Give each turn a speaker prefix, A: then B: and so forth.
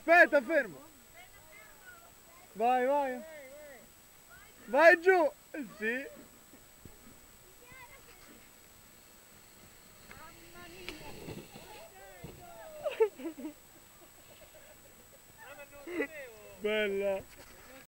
A: Aspetta, fermo. Vai, vai. Vai giù. Sì. Bella.